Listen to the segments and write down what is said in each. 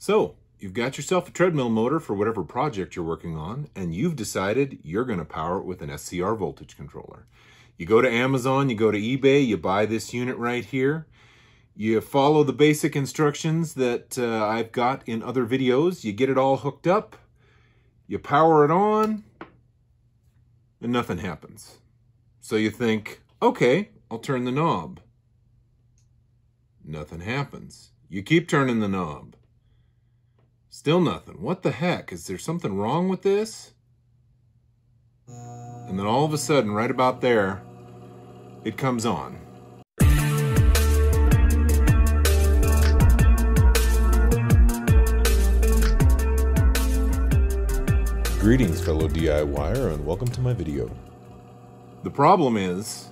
So, you've got yourself a treadmill motor for whatever project you're working on, and you've decided you're going to power it with an SCR voltage controller. You go to Amazon, you go to eBay, you buy this unit right here. You follow the basic instructions that uh, I've got in other videos. You get it all hooked up, you power it on, and nothing happens. So you think, okay, I'll turn the knob. Nothing happens. You keep turning the knob. Still nothing. What the heck? Is there something wrong with this? And then all of a sudden, right about there, it comes on. Greetings fellow DIYer and welcome to my video. The problem is,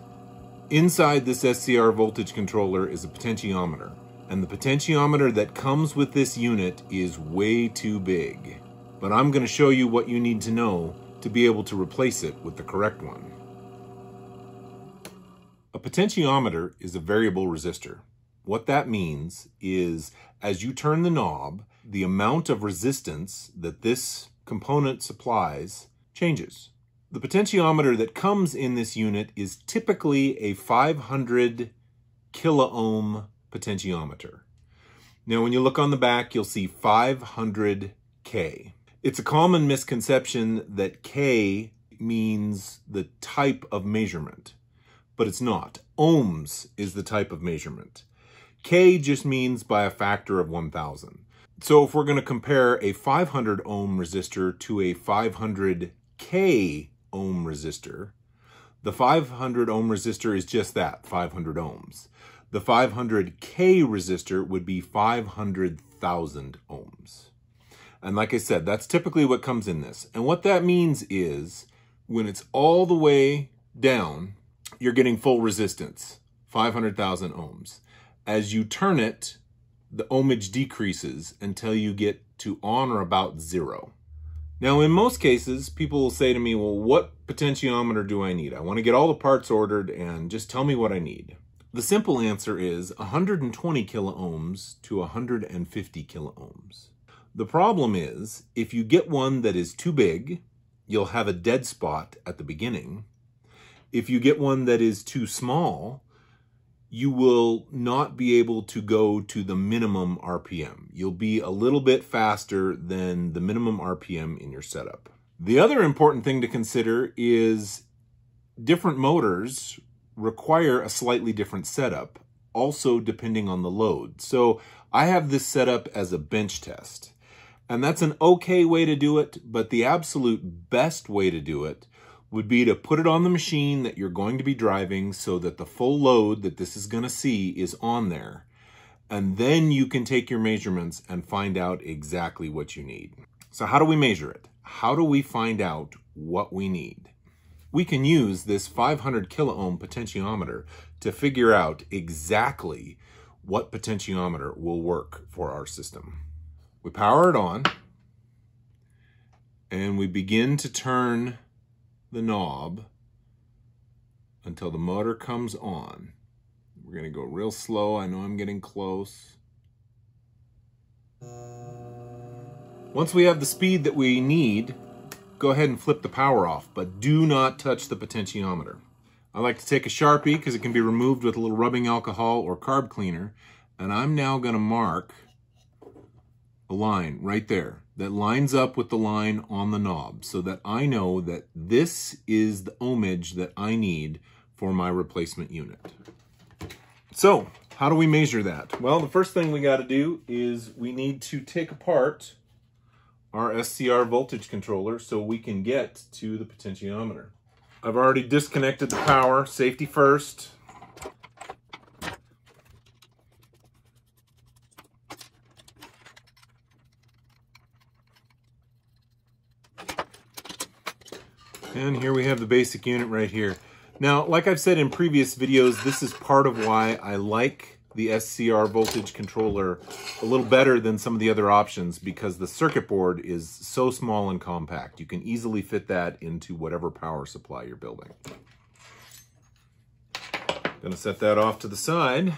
inside this SCR voltage controller is a potentiometer. And the potentiometer that comes with this unit is way too big. But I'm going to show you what you need to know to be able to replace it with the correct one. A potentiometer is a variable resistor. What that means is as you turn the knob, the amount of resistance that this component supplies changes. The potentiometer that comes in this unit is typically a 500 kiloohm potentiometer. Now, when you look on the back, you'll see 500K. It's a common misconception that K means the type of measurement, but it's not. Ohms is the type of measurement. K just means by a factor of 1,000. So if we're going to compare a 500 ohm resistor to a 500K ohm resistor, the 500 ohm resistor is just that, 500 ohms. The 500K resistor would be 500,000 ohms. And like I said, that's typically what comes in this. And what that means is when it's all the way down, you're getting full resistance, 500,000 ohms. As you turn it, the ohmage decreases until you get to on or about zero. Now, in most cases, people will say to me, well, what potentiometer do I need? I want to get all the parts ordered and just tell me what I need. The simple answer is 120 kiloohms to 150 kiloohms. The problem is, if you get one that is too big, you'll have a dead spot at the beginning. If you get one that is too small, you will not be able to go to the minimum RPM. You'll be a little bit faster than the minimum RPM in your setup. The other important thing to consider is different motors require a slightly different setup, also depending on the load. So I have this set up as a bench test. And that's an okay way to do it, but the absolute best way to do it would be to put it on the machine that you're going to be driving so that the full load that this is going to see is on there. And then you can take your measurements and find out exactly what you need. So how do we measure it? How do we find out what we need? We can use this 500 kiloohm potentiometer to figure out exactly what potentiometer will work for our system. We power it on and we begin to turn the knob until the motor comes on. We're going to go real slow. I know I'm getting close. Once we have the speed that we need, go ahead and flip the power off, but do not touch the potentiometer. I like to take a Sharpie because it can be removed with a little rubbing alcohol or carb cleaner, and I'm now going to mark a line right there that lines up with the line on the knob so that I know that this is the ohmage that I need for my replacement unit. So, how do we measure that? Well, the first thing we got to do is we need to take apart our SCR voltage controller so we can get to the potentiometer. I've already disconnected the power, safety first. And here we have the basic unit right here. Now, like I've said in previous videos, this is part of why I like the SCR voltage controller a little better than some of the other options because the circuit board is so small and compact. You can easily fit that into whatever power supply you're building. Gonna set that off to the side.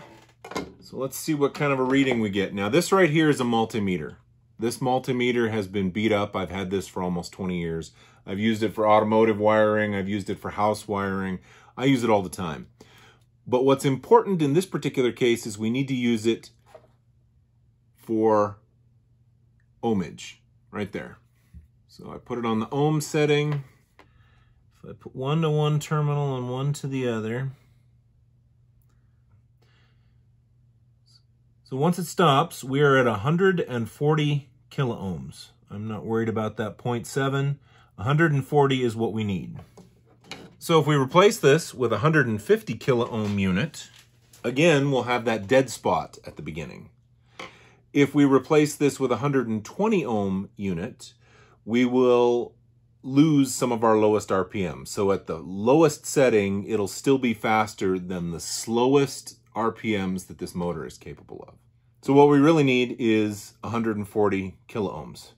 So let's see what kind of a reading we get. Now this right here is a multimeter. This multimeter has been beat up. I've had this for almost 20 years. I've used it for automotive wiring. I've used it for house wiring. I use it all the time. But what's important in this particular case is we need to use it for ohmage right there. So I put it on the ohm setting. If I put one to one terminal and one to the other. So once it stops, we are at 140 kiloohms. I'm not worried about that 0.7. 140 is what we need. So if we replace this with a 150 kiloohm unit, again, we'll have that dead spot at the beginning. If we replace this with a 120 ohm unit, we will lose some of our lowest RPM. So at the lowest setting, it'll still be faster than the slowest RPMs that this motor is capable of. So what we really need is 140 kiloohms.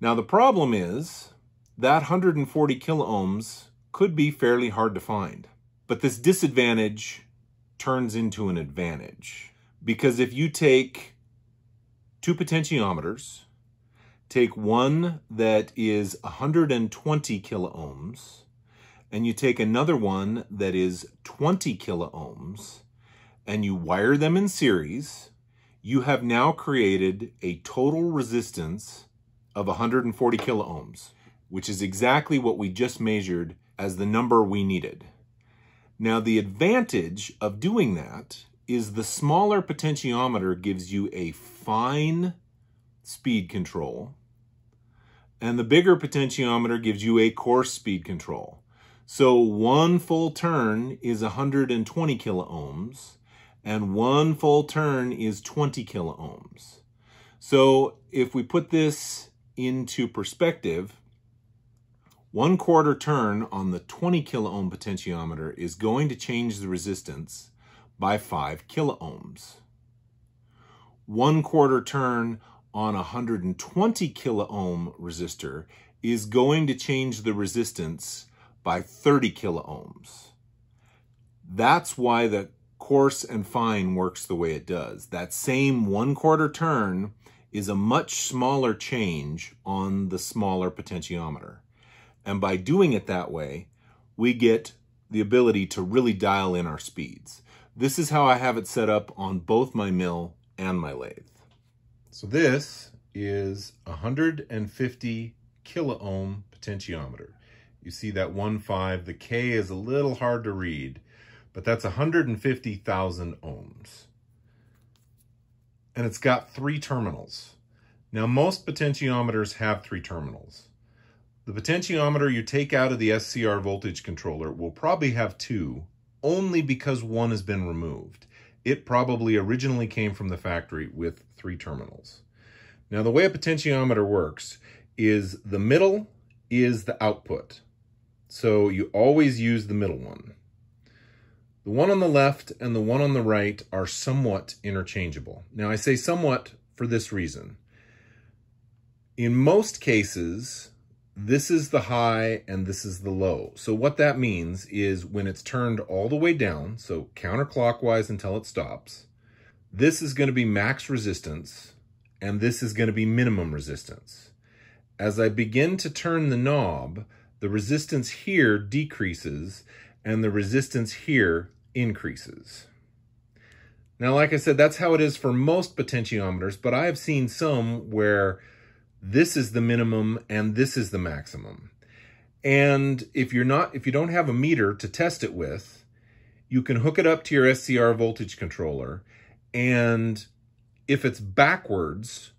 Now the problem is that 140 kiloohms could be fairly hard to find. But this disadvantage turns into an advantage. Because if you take two potentiometers, take one that is 120 kiloohms, and you take another one that is 20 kiloohms, and you wire them in series, you have now created a total resistance of 140 kiloohms, which is exactly what we just measured as the number we needed. Now, the advantage of doing that is the smaller potentiometer gives you a fine speed control, and the bigger potentiometer gives you a coarse speed control. So one full turn is 120 kiloohms, and one full turn is 20 kiloohms. So if we put this into perspective, one quarter turn on the 20 kiloohm potentiometer is going to change the resistance by 5 kiloohms. One quarter turn on a 120 kiloohm resistor is going to change the resistance by 30 kiloohms. That's why the coarse and fine works the way it does. That same one quarter turn is a much smaller change on the smaller potentiometer. And by doing it that way, we get the ability to really dial in our speeds. This is how I have it set up on both my mill and my lathe. So this is 150 kiloohm potentiometer. You see that 1.5, the K is a little hard to read, but that's 150,000 ohms. And it's got three terminals. Now most potentiometers have three terminals. The potentiometer you take out of the SCR voltage controller will probably have two, only because one has been removed. It probably originally came from the factory with three terminals. Now the way a potentiometer works is the middle is the output. So you always use the middle one. The one on the left and the one on the right are somewhat interchangeable. Now I say somewhat for this reason. In most cases, this is the high and this is the low. So what that means is when it's turned all the way down, so counterclockwise until it stops, this is going to be max resistance and this is going to be minimum resistance. As I begin to turn the knob, the resistance here decreases and the resistance here increases. Now, like I said, that's how it is for most potentiometers, but I have seen some where this is the minimum and this is the maximum. And if you're not, if you don't have a meter to test it with, you can hook it up to your SCR voltage controller. And if it's backwards,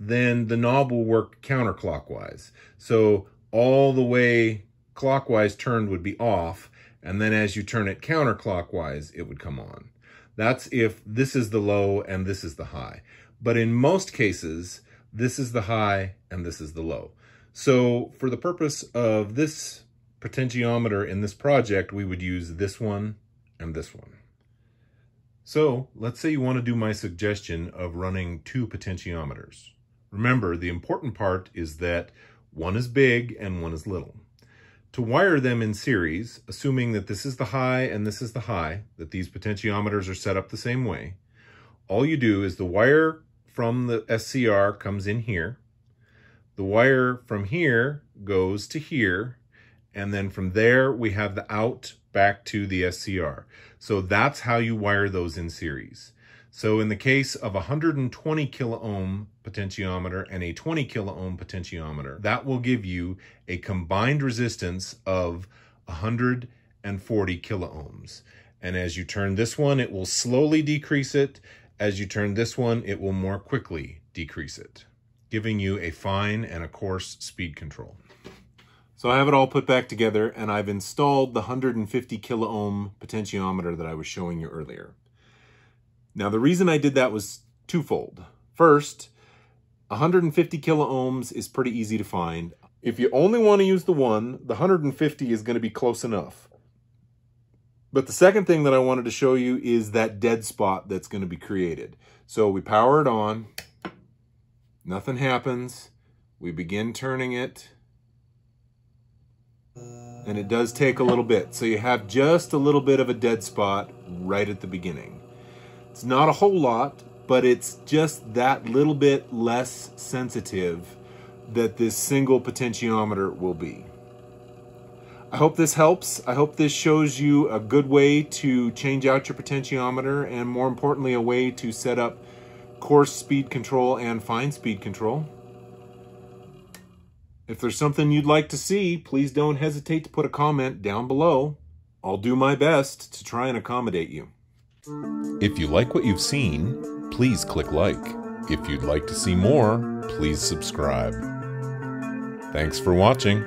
then the knob will work counterclockwise. So all the way clockwise turned would be off. And then as you turn it counterclockwise, it would come on. That's if this is the low and this is the high. But in most cases, this is the high and this is the low. So for the purpose of this potentiometer in this project, we would use this one and this one. So let's say you want to do my suggestion of running two potentiometers. Remember, the important part is that one is big and one is little. To wire them in series, assuming that this is the high and this is the high, that these potentiometers are set up the same way, all you do is the wire from the SCR comes in here. The wire from here goes to here, and then from there we have the out back to the SCR. So that's how you wire those in series. So in the case of a 120 kilo ohm potentiometer and a 20 kilo ohm potentiometer, that will give you a combined resistance of 140 kilo ohms. And as you turn this one, it will slowly decrease it. As you turn this one, it will more quickly decrease it, giving you a fine and a coarse speed control. So I have it all put back together and I've installed the 150 kilo ohm potentiometer that I was showing you earlier. Now, the reason I did that was twofold. First, 150 kilo ohms is pretty easy to find. If you only want to use the one, the 150 is going to be close enough. But the second thing that I wanted to show you is that dead spot that's going to be created. So we power it on, nothing happens, we begin turning it, and it does take a little bit. So you have just a little bit of a dead spot right at the beginning. It's not a whole lot, but it's just that little bit less sensitive that this single potentiometer will be. I hope this helps. I hope this shows you a good way to change out your potentiometer and more importantly, a way to set up coarse speed control and fine speed control. If there's something you'd like to see, please don't hesitate to put a comment down below. I'll do my best to try and accommodate you. If you like what you've seen, please click like. If you'd like to see more, please subscribe. Thanks for watching.